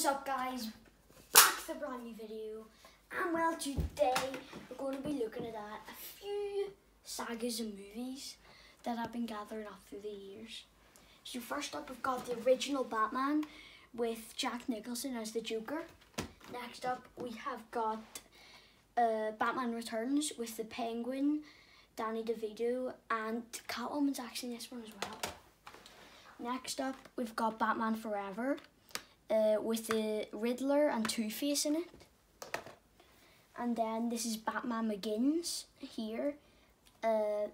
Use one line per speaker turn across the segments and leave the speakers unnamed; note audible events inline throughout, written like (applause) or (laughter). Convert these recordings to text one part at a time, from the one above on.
is up guys? Back with a brand new video. And well today we're going to be looking at a few sagas and movies that I've been gathering up through the years. So first up we've got the original Batman with Jack Nicholson as the Joker. Next up we have got uh, Batman Returns with the Penguin, Danny DeVito and Catwoman's actually in this one as well. Next up we've got Batman Forever uh, with the Riddler and Two Face in it. And then this is Batman Begins here. Uh,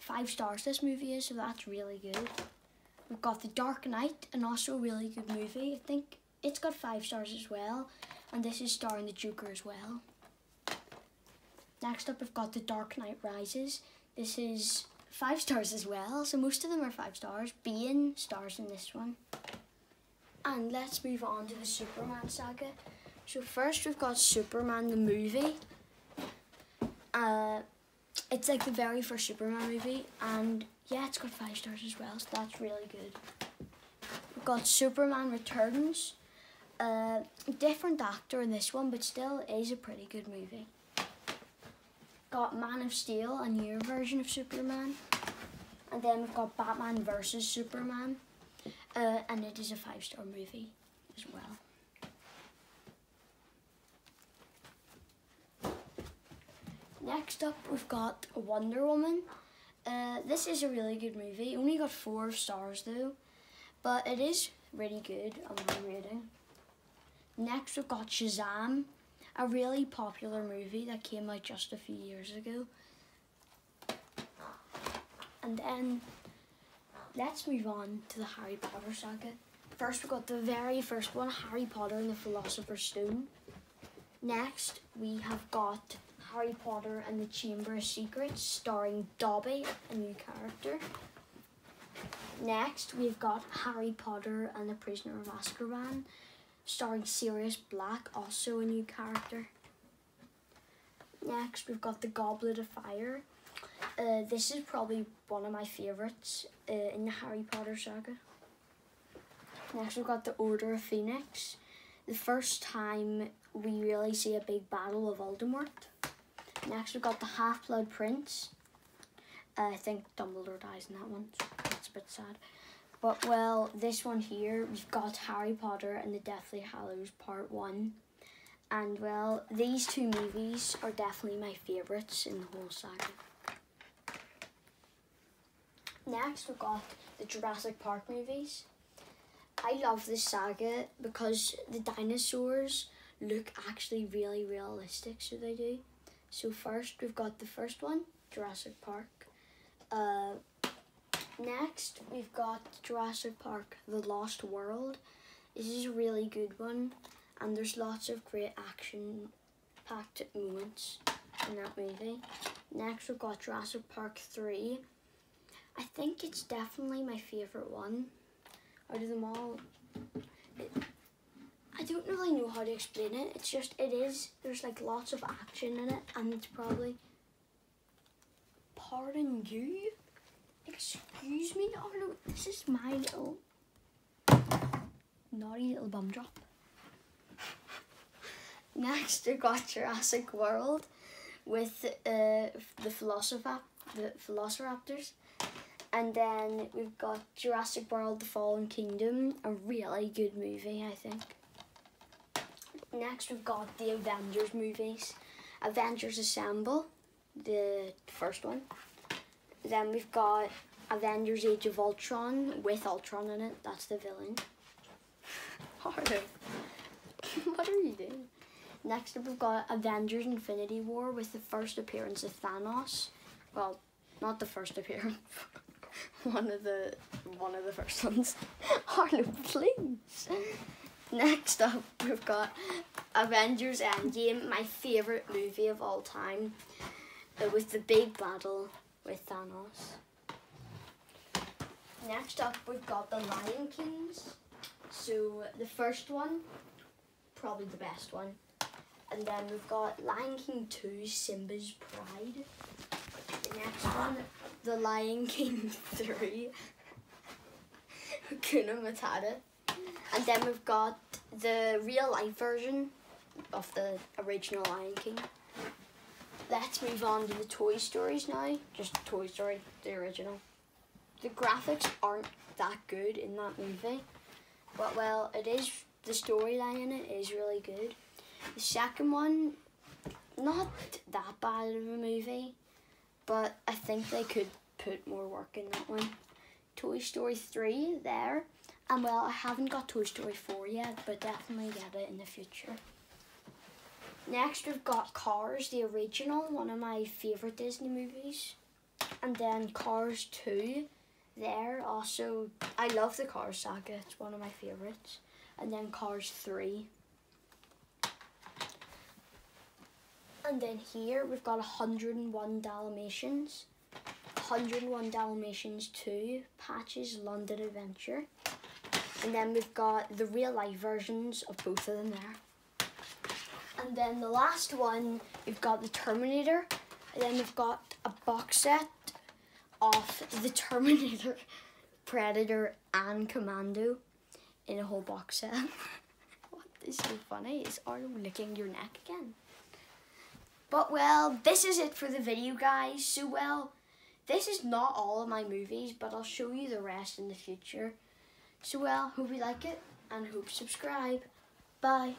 five stars this movie is, so that's really good. We've got The Dark Knight, and also a really good movie. I think it's got five stars as well. And this is starring the Joker as well. Next up, we've got The Dark Knight Rises. This is five stars as well, so most of them are five stars. Being stars in this one. And let's move on to the Superman saga. So first we've got Superman the movie. Uh, it's like the very first Superman movie, and yeah, it's got five stars as well, so that's really good. We've got Superman Returns. Uh, different actor in this one, but still is a pretty good movie. Got Man of Steel, a newer version of Superman. And then we've got Batman versus Superman. Uh, and it is a five star movie as well. Next up, we've got Wonder Woman. Uh, this is a really good movie. Only got four stars though, but it is really good on my rating. Next, we've got Shazam, a really popular movie that came out just a few years ago. And then let's move on to the Harry Potter saga. First, we got the very first one, Harry Potter and the Philosopher's Stone. Next, we have got Harry Potter and the Chamber of Secrets, starring Dobby, a new character. Next, we've got Harry Potter and the Prisoner of Azkaban, starring Sirius Black, also a new character. Next, we've got The Goblet of Fire, uh, this is probably one of my favourites uh, in the Harry Potter saga. Next we've got the Order of Phoenix. The first time we really see a big battle of Voldemort. Next we've got the Half-Blood Prince. Uh, I think Dumbledore dies in that one, so that's a bit sad. But well, this one here, we've got Harry Potter and the Deathly Hallows Part 1. And well, these two movies are definitely my favourites in the whole saga. Next, we've got the Jurassic Park movies. I love this saga because the dinosaurs look actually really realistic, so they do. So first, we've got the first one, Jurassic Park. Uh, next, we've got Jurassic Park, The Lost World. This is a really good one, and there's lots of great action-packed moments in that movie. Next, we've got Jurassic Park 3. I think it's definitely my favourite one out of them all. It, I don't really know how to explain it. It's just, it is, there's like lots of action in it and it's probably, pardon you? Excuse me, Arlo, this is my little naughty little bum drop. (laughs) Next, we got Jurassic World with uh, the philosopher, the Velociraptors. And then we've got Jurassic World The Fallen Kingdom, a really good movie, I think. Next, we've got the Avengers movies. Avengers Assemble, the first one. Then we've got Avengers Age of Ultron with Ultron in it. That's the villain. (laughs) (laughs) What are you doing? Next up, we've got Avengers Infinity War with the first appearance of Thanos. Well, not the first appearance. (laughs) (laughs) one of the one of the first ones. (laughs) Harlow, please. Next up, we've got Avengers Endgame, my favourite movie of all time, It was the big battle with Thanos. Next up, we've got the Lion Kings. So the first one, probably the best one. And then we've got Lion King 2, Simba's Pride. The next one, The Lion King (laughs) 3, Hakuna Matata. And then we've got the real life version of the original Lion King. Let's move on to the Toy Stories now. Just Toy Story, the original. The graphics aren't that good in that movie, but well, it is the storyline in it is really good. The second one, not that bad of a movie, but I think they could put more work in that one. Toy Story 3 there. And well, I haven't got Toy Story 4 yet, but definitely get it in the future. Next, we've got Cars, the original, one of my favourite Disney movies. And then Cars 2 there. Also, I love the Cars saga, it's one of my favourites. And then Cars 3. And then here we've got 101 Dalmatians. 101 Dalmatians 2, Patch's London Adventure. And then we've got the real life versions of both of them there. And then the last one, we've got the Terminator. And then we've got a box set of the Terminator, (laughs) Predator and Commando in a whole box set. (laughs) what is so funny is Arnold licking your neck again. But well, this is it for the video guys. So well, this is not all of my movies, but I'll show you the rest in the future. So well, hope you like it and hope subscribe. Bye.